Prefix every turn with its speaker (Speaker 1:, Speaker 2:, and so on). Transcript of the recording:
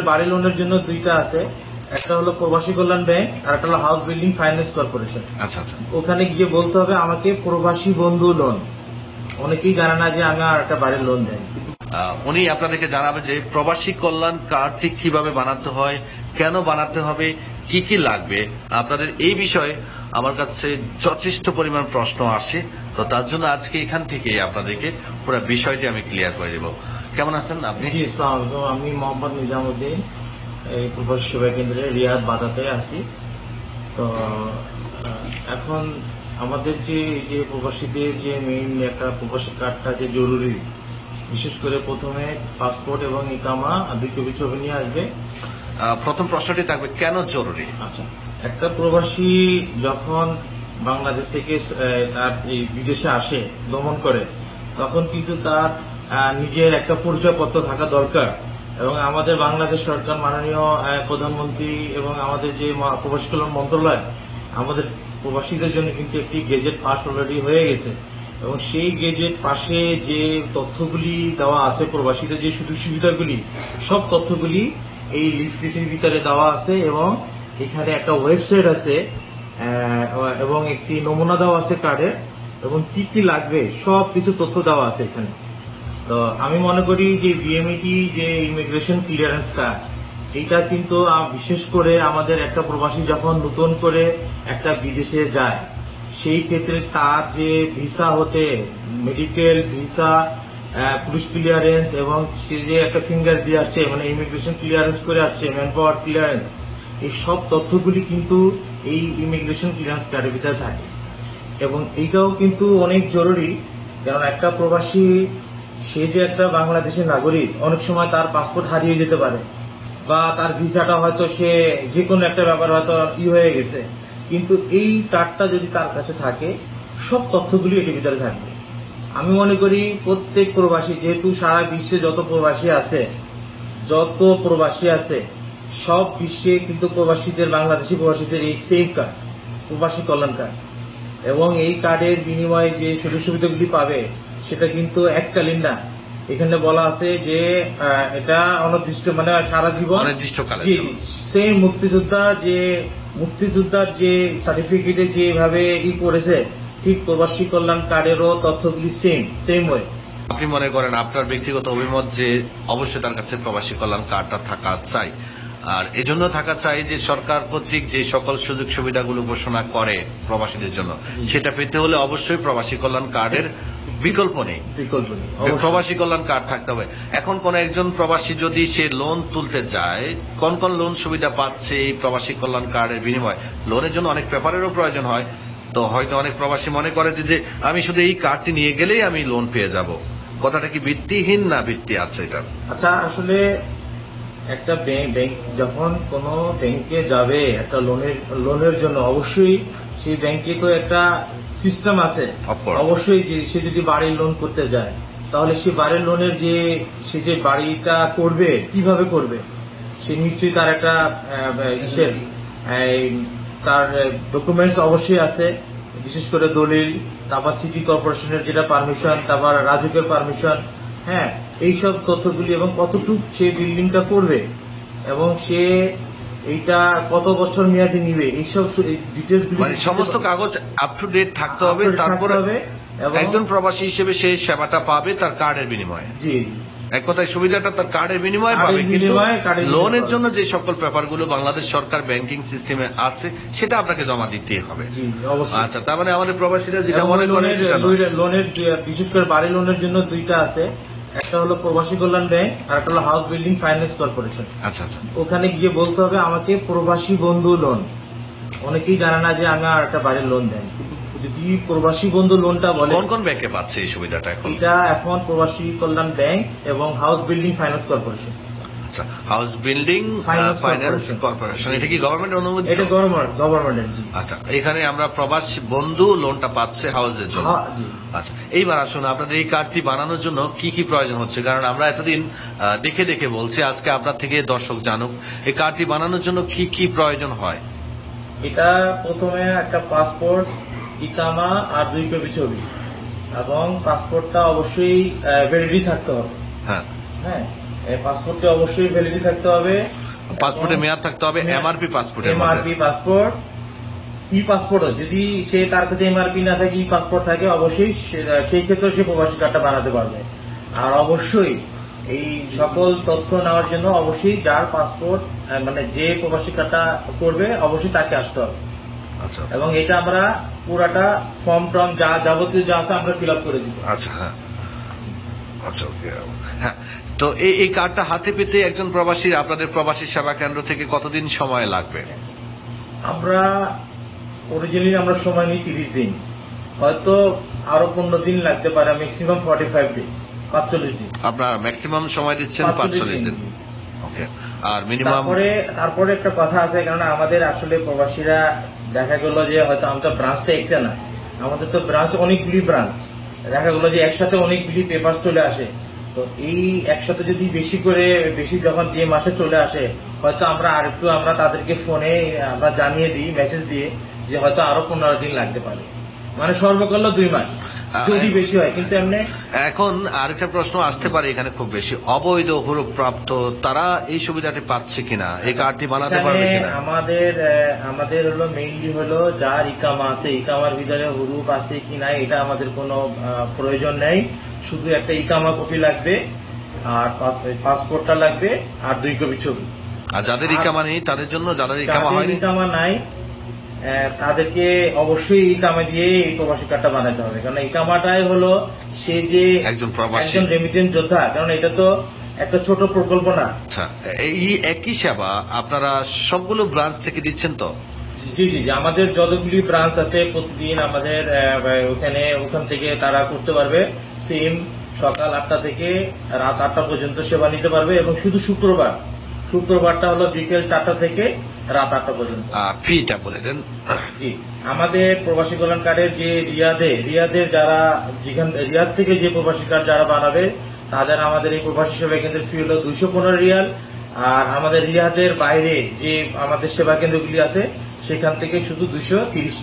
Speaker 1: বাড়ি লোনের জন্য দুইটা আছে। একটা হলো প্রবাসী কল্যাণ ব্যাংক আর একটা হলো হাউস বিল্ডিং ফাইন্যান্স কর্পোরেশন।
Speaker 2: আচ্ছা আচ্ছা।
Speaker 1: ওখানে গিয়ে বলতে হবে আমাকে প্রবাসী বন্ধু লোন অনেকেই জানে না যে আমি আর একটা বাড়ির লোন দেয়
Speaker 2: উনি আপনাদেরকে জানাবে যে প্রবাসী কল্যাণ কার্ডটি কীভাবে বানাতে হয় কেন বানাতে হবে কি কি লাগবে। আপনাদের এই বিষয়ে আমার কাছে যথেষ্ট পরিমাণ প্রশ্ন আসে। তো তার জন্য আজকে এখান থেকে আপনাদেরকে পুরো বিষয়টি আমি ক্লিয়ার করে দেব। কেমন আছেন আপনি?
Speaker 1: আমি মোহাম্মদ নিজামুদ্দিন এই প্রবাসী সেবা কেন্দ্রে রিয়াদ বাদাতে আছি। তো এখন আমাদের যে যে প্রবাসীদের যে মেইন একটা প্রবাসী কার্ডটা যে জরুরি বিশেষ করে প্রথমে পাসপোর্ট এবং ইকামা দুই কপি ছবি নিয়ে আসবে।
Speaker 2: প্রথম প্রশ্নটি থাকবে কেন জরুরি?
Speaker 1: আচ্ছা একটা প্রবাসী যখন বাংলাদেশ থেকে তার এই বিদেশে আসে ভ্রমণ করে তখন কিন্তু তার নিজের একটা পরিচয়পত্র থাকা দরকার। এবং আমাদের বাংলাদেশ সরকার, মাননীয় প্রধানমন্ত্রী এবং আমাদের যে প্রবাসী কল্যাণ মন্ত্রণালয়, আমাদের প্রবাসীদের জন্য কিন্তু একটি গেজেট পাস অলরেডি হয়ে গেছে। এবং সেই গেজেট পাশে যে তথ্যগুলি দেওয়া আছে, প্রবাসীদের যে সুযোগ সুবিধাগুলি, সব তথ্যগুলি এই লিফলেটের ভিতরে দেওয়া আছে এবং এখানে একটা ওয়েবসাইট আছে এবং একটি নমুনা দেওয়া আছে কার্ডের এবং কি কি লাগবে সব কিছু তথ্য দেওয়া আছে এখানে। তো আমি মনে করি যে বিএমইটি যে ইমিগ্রেশন ক্লিয়ারেন্স কার্ড এইটা কিন্তু বিশেষ করে আমাদের একটা প্রবাসী যখন নতুন করে একটা বিদেশে যায়, সেই ক্ষেত্রে তার যে ভিসা হতে মেডিকেল ভিসা পুলিশ ক্লিয়ারেন্স এবং সে যে একটা ফিঙ্গার দিয়ে আসছে মানে ইমিগ্রেশন ক্লিয়ারেন্স করে আসছে ম্যান পাওয়ার ক্লিয়ারেন্স এই সব তথ্যগুলি কিন্তু এই ইমিগ্রেশন ক্লিয়ারেন্স কার্ডের ভিতরে থাকে। এবং এইটাও কিন্তু অনেক জরুরি, কারণ একটা প্রবাসী সে যে একটা বাংলাদেশের নাগরিক, অনেক সময় তার পাসপোর্ট হারিয়ে যেতে পারে বা তার ভিসাটা হয়তো সে যে কোনো একটা ব্যাপার হয়তো ই হয়ে গেছে। কিন্তু এই কার্ডটা যদি তার কাছে থাকে, সব তথ্যগুলি এটির ভিতরে থাকবে। আমি মনে করি প্রত্যেক প্রবাসী, যেহেতু সারা বিশ্বে যত প্রবাসী আছে, যত প্রবাসী আছে, সব বিশ্বে কিন্তু প্রবাসীদের, বাংলাদেশি প্রবাসীদের এই সেফ কার্ড প্রবাসী কল্যাণ কার্ড এবং এই কার্ডের বিনিময়ে যে সুযোগ সুবিধাগুলি পাবে সেটা কিন্তু এককালীন না এখানে বলা আছে যে এটা অনির্দিষ্ট মানে সারা জীবন
Speaker 2: অনির্দিষ্টকালের জন্য।
Speaker 1: সেই মুক্তিযোদ্ধা যে মুক্তিযোদ্ধার যে সার্টিফিকেটে যেভাবে ই করেছে ঠিক প্রবাসী কল্যাণ কার্ডেরও তথ্যগুলি সেম সেম ওয়ে
Speaker 2: আপনি মনে করেন আপনার ব্যক্তিগত অভিমত যে অবশ্যই তার কাছে প্রবাসী কল্যাণ কার্ডটা থাকা চাই। আর এজন্য থাকা চাই যে সরকার কর্তৃক যে সকল সুযোগ সুবিধাগুলো ঘোষণা করে প্রবাসীদের জন্য সেটা পেতে হলে অবশ্যই প্রবাসী কল্যাণ কার্ডের বিকল্প নেই।
Speaker 1: বিকল্প নেই
Speaker 2: প্রবাসী কল্যাণ কার্ড থাকতে হবে। এখন কোন একজন প্রবাসী যদি সে লোন তুলতে যায় কোন কোন লোন সুবিধা পাচ্ছে এই প্রবাসী কল্যাণ কার্ডের বিনিময়ে? লোনের জন্য অনেক পেপারেরও প্রয়োজন হয়। তো হয়তো অনেক প্রবাসী মনে করে যে আমি শুধু এই কার্ডটি নিয়ে গেলেই আমি লোন পেয়ে যাব। কথাটা কি ভিত্তিহীন না ভিত্তি আছে এটা?
Speaker 1: আচ্ছা আসলে একটা ব্যাংক ব্যাংক যখন কোনো ব্যাংকে যাবে একটা লোনের লোনের জন্য অবশ্যই সেই ব্যাংকে তো একটা সিস্টেম আছে অবশ্যই যে সে যদি বাড়ির লোন করতে যায় তাহলে সে বাড়ির লোনের যে সে যে বাড়িটা করবে কীভাবে করবে? সে নিশ্চয়ই তার একটা ইসের তার ডকুমেন্টস অবশ্যই আছে বিশেষ করে দলিল তারপর সিটি কর্পোরেশনের যেটা পারমিশন তারপর রাজুকের পারমিশন হ্যাঁ এইসব তথ্যগুলি এবং কতটুক সে বিল্ডিংটা করবে এবং সে এইটা কত বছর মেয়াদি নিবে? এইসব ডিটেলস
Speaker 2: মানে সমস্ত কাগজ আপ টু ডেট থাকতে হবে তারপরে একজন প্রবাসী হিসেবে সে সেবাটা পাবে তার কার্ডের বিনিময়ে।
Speaker 1: জি।
Speaker 2: এক কথায় সুবিধাটা তার কার্ডের বিনিময়ে পাবে কিন্তু লোনের জন্য যে সকল পেপারগুলো বাংলাদেশ সরকার ব্যাংকিং সিস্টেমে আছে সেটা আপনাকে জমা দিতেই হবে। আচ্ছা তার মানে আমাদের প্রবাসীরা যেটা মনে করে
Speaker 1: লোনের বিশেষ করে বাড়ি লোনের জন্য দুইটা আছে। একটা হলো প্রবাসী কল্যাণ ব্যাংক আর একটা হলো হাউস বিল্ডিং ফাইন্যান্স কর্পোরেশন
Speaker 2: আচ্ছা আচ্ছা।
Speaker 1: ওখানে গিয়ে বলতে হবে আমাকে প্রবাসী বন্ধু লোন অনেকেই জানে না যে আমি আর একটা বাড়ির লোন দেন যদি প্রবাসী বন্ধু লোনটা বলে
Speaker 2: কোন কোন ব্যাংকে পাচ্ছে এই সুবিধাটা এখন?
Speaker 1: এটা এখন প্রবাসী কল্যাণ ব্যাংক এবং হাউস বিল্ডিং ফাইন্যান্স কর্পোরেশন
Speaker 2: আচ্ছা হাউস বিল্ডিং ফাইন্যান্স কর্পোরেশন এটা কি গভর্নমেন্ট অনুমোদিত?
Speaker 1: এটা গভর্নমেন্ট গভর্নমেন্টের
Speaker 2: আচ্ছা এখানে আমরা প্রবাসী বন্ধু লোনটা পাচ্ছে হাউসের জন্য।
Speaker 1: হ্যাঁ,
Speaker 2: আচ্ছা এইবার আসুন আপনাদের এই কার্ডটি বানানোর জন্য কি কি প্রয়োজন হচ্ছে? কারণ আমরা এতদিন দেখে দেখে বলছি আজকে আপনার থেকে দর্শক জানুক এই কার্ডটি বানানোর জন্য কি কি প্রয়োজন হয়?
Speaker 1: এটা প্রথমে একটা পাসপোর্ট ইকামা আর দুই কপি ছবি। এবং পাসপোর্টটা অবশ্যই ভ্যালিডি থাকতে হবে।
Speaker 2: হ্যাঁ।
Speaker 1: হ্যাঁ? পাসপোর্টে অবশ্যই ভ্যালিডি থাকতে হবে।
Speaker 2: পাসপোর্টে মেয়াদ থাকতে হবে এমআরপি পাসপোর্টের মধ্যে।
Speaker 1: এমআরপি পাসপোর্ট ই পাসপোর্ট যদি সে তার কাছে এমআরপি না থাকে ই পাসপোর্ট থাকে অবশ্যই সেই ক্ষেত্রে সে প্রবাসী কার্ডটা বানাতে পারবে। আর অবশ্যই এই সকল তথ্য নেওয়ার জন্য অবশ্যই যার পাসপোর্ট মানে যে প্রবাসী কার্ডটা করবে অবশ্যই তাকে আসতে হবে।
Speaker 2: আচ্ছা আচ্ছা।
Speaker 1: এবং এটা আমরা পুরাটা ফর্ম টর্ম যা যাবতীয় যা আছে আমরা ফিল আপ করে দিব।
Speaker 2: আচ্ছা হ্যাঁ। আচ্ছা ওকে হ্যাঁ তো এই কার্ডটা হাতে পেতে একজন প্রবাসীর আপনাদের প্রবাসী সেবা কেন্দ্র থেকে কতদিন সময় লাগবে?
Speaker 1: আমরা অরিজিনালি আমরা সময় নিই তিরিশ দিন। হয়তো আরও পনেরো দিন লাগতে পারে ম্যাক্সিমাম ফর্টি ফাইভ ডেজ পাঁচচল্লিশ দিন।
Speaker 2: আপনার ম্যাক্সিমাম সময় দিচ্ছেন পাঁচচল্লিশ দিন। ওকে আর মিনিমাম
Speaker 1: তারপরে তারপরে একটা কথা আছে কারণ আমাদের আসলে প্রবাসীরা দেখা গেল যে হয়তো আমাদের ব্রাঞ্চটা একটা না আমাদের তো ব্রাঞ্চ অনেকগুলি ব্রাঞ্চ দেখা গেল যে একসাথে অনেকগুলি পেপার চলে আসে। তো এই একসাথে যদি বেশি করে বেশি যখন যে মাসে চলে আসে হয়তো আমরা আরেকটু আমরা তাদেরকে ফোনে আমরা জানিয়ে দিই মেসেজ দিয়ে যে হয়তো আরও পনেরো দিন লাগতে পারে। মানে সর্বকাল দুই মাস যদি বেশি হয় কিন্তু এমনি
Speaker 2: এখন আরেকটা প্রশ্ন আসতে পারে এখানে খুব বেশি। অবৈধ হুরুপ প্রাপ্ত তারা এই সুবিধাটি পাচ্ছে কিনা? এই কার্ডটি বানাতে পারবে কিনা?
Speaker 1: আমাদের আমাদের হলো মেইনলি হলো যার ইকামা আছে ইকামার ভিতরে হুরুপ আছে কি নাই এটা আমাদের কোনো প্রয়োজন নেই। শুধু একটা ইকামা কপি লাগবে আর পাসপোর্টটা লাগবে আর দুই কপি ছবি।
Speaker 2: আর যাদের ইকামা নেই তাদের জন্য যাদের ইকামা হয়নি
Speaker 1: ইকামা নাই তাদেরকে অবশ্যই ইকামা দিয়ে এই প্রবাসী কার্ডটা বানাতে হবে। কারণ ইকামাটাই হলো সে যে
Speaker 2: একজন প্রবাসী।
Speaker 1: একজন রেমিটেন্স যোদ্ধা। কারণ এটা তো একটা ছোট প্রকল্প না।
Speaker 2: আচ্ছা এই একই সেবা আপনারা সবগুলো ব্রাঞ্চ থেকে দিচ্ছেন তো?
Speaker 1: জি জি জি। আমাদের যতগুলি ব্রাঞ্চ আছে প্রতিদিন আমাদের ওখানে ওখান থেকে তারা করতে পারবে। সেম সকাল আটটা থেকে রাত আটটা পর্যন্ত সেবা নিতে পারবে এবং শুধু শুক্রবার। শুক্রবারটা হলো বিকেল চারটা থেকে রাত আটটা পর্যন্ত।
Speaker 2: ফিটা বলে দেন।
Speaker 1: জি আমাদের প্রবাসী কল্যাণ কার্ডের যে রিয়াদে রিয়াদের যারা যেখান রিয়াদ থেকে যে প্রবাসী কার্ড যারা বানাবে তাদের আমাদের এই প্রবাসী সেবা কেন্দ্রের ফি হলো দুইশো পনেরো রিয়াল। আর আমাদের রিয়াদের বাইরে যে আমাদের সেবা কেন্দ্রগুলি আছে সেখান থেকে শুধু দুশো তিরিশ